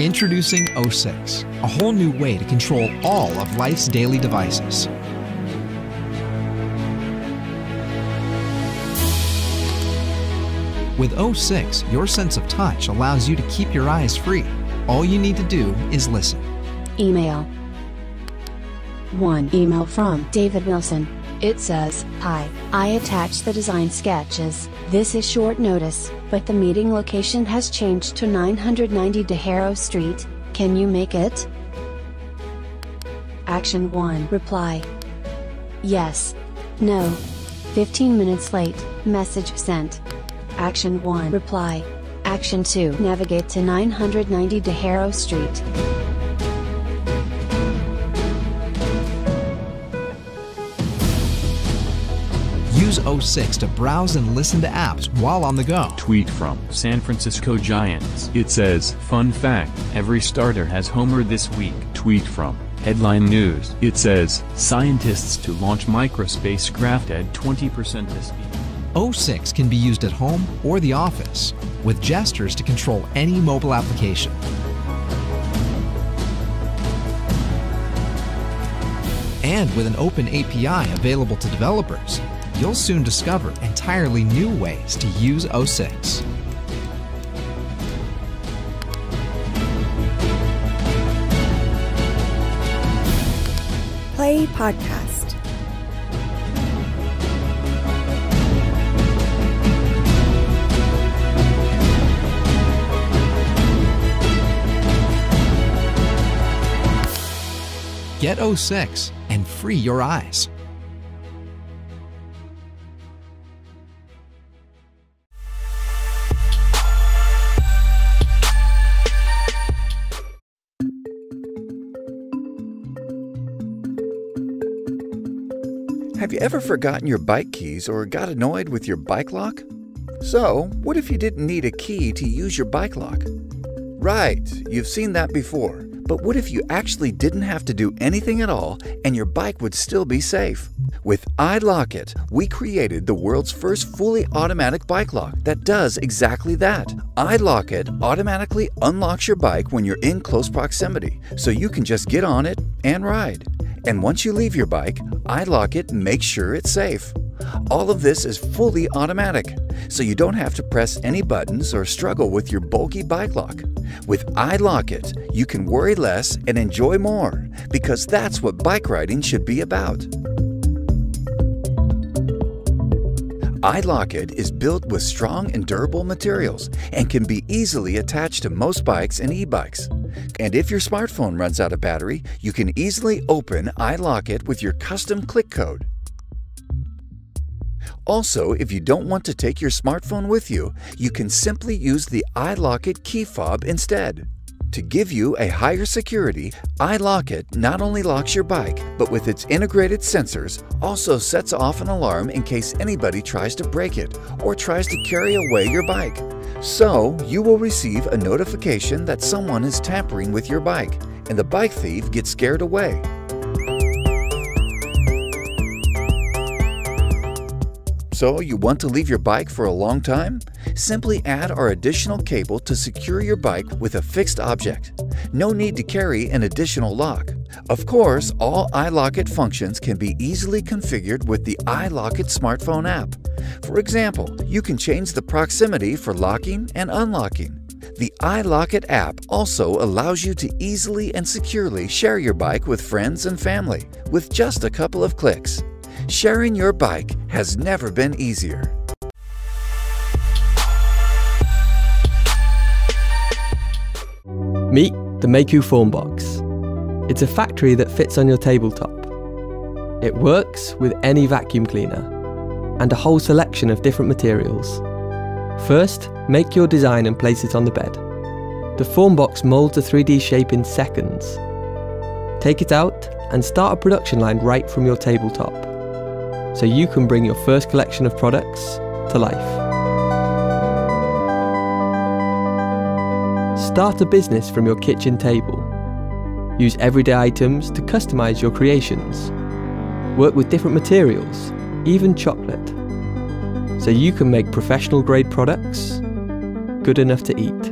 Introducing O6, a whole new way to control all of life's daily devices. With O6, your sense of touch allows you to keep your eyes free. All you need to do is listen. Email. 1 email from David Wilson. It says, Hi, I attached the design sketches. This is short notice, but the meeting location has changed to 990 De Haro Street. Can you make it? Action 1 Reply. Yes. No. 15 minutes late, message sent. Action 1 Reply. Action 2 Navigate to 990 De Haro Street. Use O6 to browse and listen to apps while on the go. Tweet from San Francisco Giants. It says, Fun fact, every starter has Homer this week. Tweet from Headline News. It says, Scientists to launch microspacecraft at 20% the speed. O6 can be used at home or the office, with gestures to control any mobile application. And with an open API available to developers, you'll soon discover entirely new ways to use O6. Play Podcast. Get O6 and free your eyes. Have you ever forgotten your bike keys or got annoyed with your bike lock? So, what if you didn't need a key to use your bike lock? Right, you've seen that before. But what if you actually didn't have to do anything at all and your bike would still be safe? With iLockit, we created the world's first fully automatic bike lock that does exactly that. iLockit automatically unlocks your bike when you're in close proximity, so you can just get on it and ride. And once you leave your bike, iLockit makes sure it's safe. All of this is fully automatic, so you don't have to press any buttons or struggle with your bulky bike lock. With iLockit, you can worry less and enjoy more, because that's what bike riding should be about. iLockit is built with strong and durable materials and can be easily attached to most bikes and e-bikes. And if your smartphone runs out of battery, you can easily open iLockit with your custom click code. Also, if you don't want to take your smartphone with you, you can simply use the iLockit key fob instead. To give you a higher security, iLockit not only locks your bike, but with its integrated sensors also sets off an alarm in case anybody tries to break it or tries to carry away your bike. So, you will receive a notification that someone is tampering with your bike, and the bike thief gets scared away. So, you want to leave your bike for a long time? Simply add our additional cable to secure your bike with a fixed object. No need to carry an additional lock. Of course, all iLockit functions can be easily configured with the iLockit smartphone app. For example, you can change the proximity for locking and unlocking. The iLockit app also allows you to easily and securely share your bike with friends and family with just a couple of clicks. Sharing your bike has never been easier. Meet the Mayku Form Box. It's a factory that fits on your tabletop. It works with any vacuum cleaner and a whole selection of different materials. First, make your design and place it on the bed. The form box molds a 3D shape in seconds. Take it out and start a production line right from your tabletop, so you can bring your first collection of products to life. Start a business from your kitchen table. Use everyday items to customize your creations. Work with different materials, even chocolate. So you can make professional grade products good enough to eat.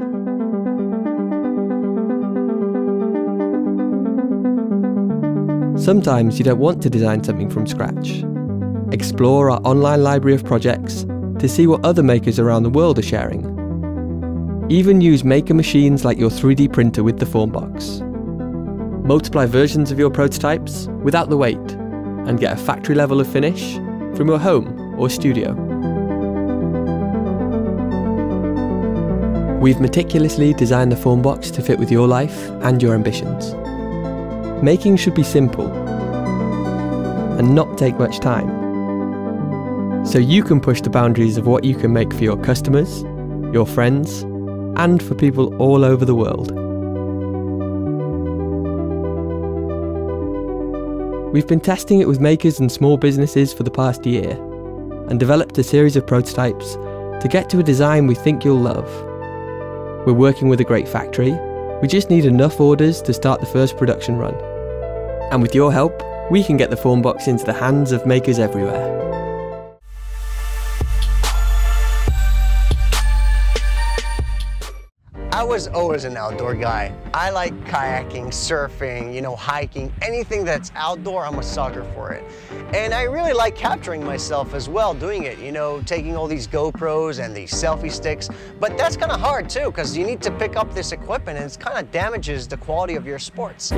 Sometimes you don't want to design something from scratch. Explore our online library of projects to see what other makers around the world are sharing. Even use maker machines like your 3D printer with the Formbox. Multiply versions of your prototypes without the weight and get a factory level of finish from your home or studio. We've meticulously designed the form box to fit with your life and your ambitions. Making should be simple and not take much time so you can push the boundaries of what you can make for your customers, your friends, and for people all over the world. We've been testing it with makers and small businesses for the past year and developed a series of prototypes to get to a design we think you'll love. We're working with a great factory, we just need enough orders to start the first production run. And with your help, we can get the form box into the hands of makers everywhere. I was always an outdoor guy. I like kayaking, surfing, you know, hiking, anything that's outdoor, I'm a sucker for it. And I really like capturing myself as well doing it, you know, taking all these GoPros and these selfie sticks. But that's kind of hard too, because you need to pick up this equipment and it kind of damages the quality of your sports.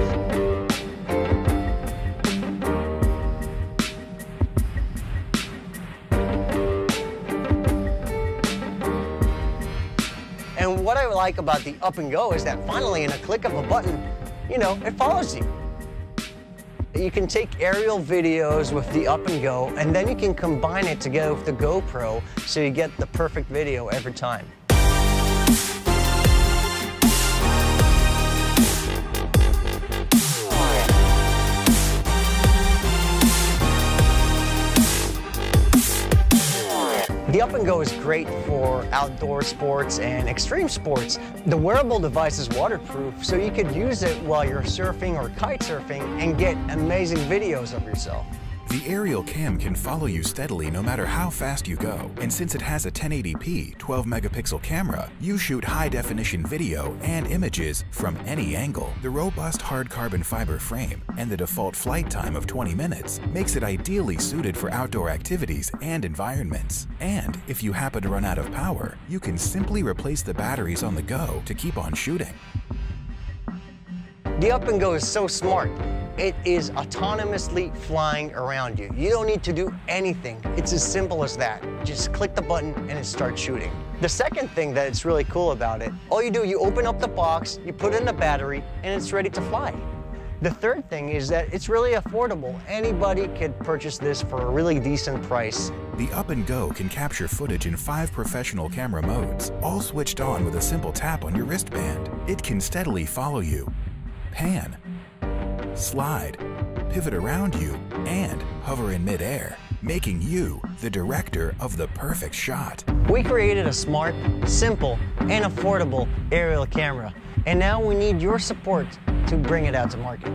Like about the up and go is that finally in a click of a button, you know, it follows you. You can take aerial videos with the up and go, and then you can combine it together with the GoPro so you get the perfect video every time. The Up and Go is great for outdoor sports and extreme sports. The wearable device is waterproof, so you could use it while you're surfing or kite surfing and get amazing videos of yourself. The aerial cam can follow you steadily no matter how fast you go, and since it has a 1080p 12 megapixel camera, you shoot high definition video and images from any angle. The robust hard carbon fiber frame and the default flight time of 20 minutes makes it ideally suited for outdoor activities and environments. And if you happen to run out of power, you can simply replace the batteries on the go to keep on shooting. The Up and Go is so smart. It is autonomously flying around you. You don't need to do anything. It's as simple as that. Just click the button and it starts shooting. The second thing that it's really cool about it, all you do, you open up the box, you put in the battery, and it's ready to fly. The third thing is that it's really affordable. Anybody could purchase this for a really decent price. The Up and Go can capture footage in five professional camera modes, all switched on with a simple tap on your wristband. It can steadily follow you, pan, slide, pivot around you, and hover in midair, making you the director of the perfect shot. We created a smart, simple, and affordable aerial camera, and now we need your support to bring it out to market.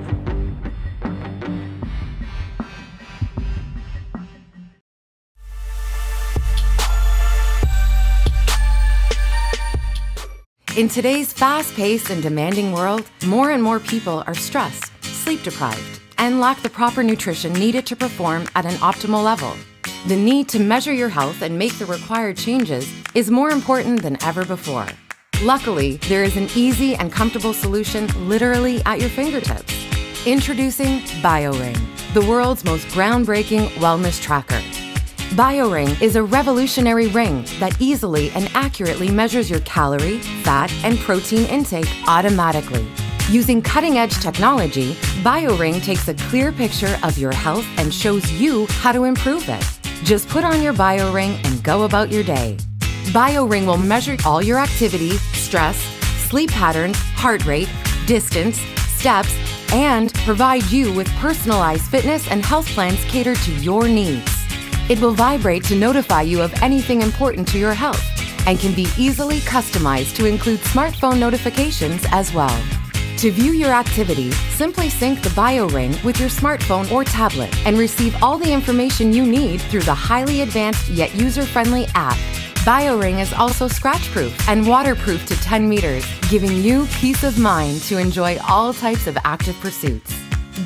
In today's fast paced and demanding world, more and more people are stressed, sleep deprived, and lack the proper nutrition needed to perform at an optimal level. The need to measure your health and make the required changes is more important than ever before. Luckily, there is an easy and comfortable solution literally at your fingertips. Introducing BioRing, the world's most groundbreaking wellness tracker. BioRing is a revolutionary ring that easily and accurately measures your calorie, fat, and protein intake automatically. Using cutting edge technology, BioRing takes a clear picture of your health and shows you how to improve it. Just put on your BioRing and go about your day. BioRing will measure all your activity, stress, sleep patterns, heart rate, distance, steps, and provide you with personalized fitness and health plans catered to your needs. It will vibrate to notify you of anything important to your health and can be easily customized to include smartphone notifications as well. To view your activity, simply sync the BioRing with your smartphone or tablet and receive all the information you need through the highly advanced yet user-friendly app. BioRing is also scratch-proof and waterproof to 10 meters, giving you peace of mind to enjoy all types of active pursuits.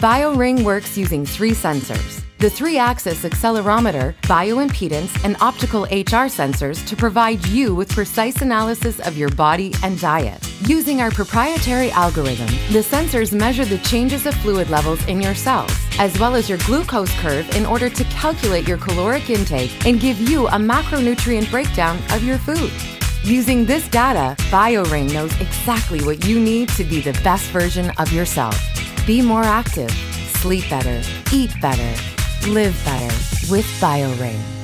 BioRing works using three sensors the three axis accelerometer, bioimpedance, and optical HR sensors to provide you with precise analysis of your body and diet. Using our proprietary algorithm, the sensors measure the changes of fluid levels in your cells, as well as your glucose curve in order to calculate your caloric intake and give you a macronutrient breakdown of your food. Using this data, BioRing knows exactly what you need to be the best version of yourself. Be more active, sleep better, eat better, live better with BioRing.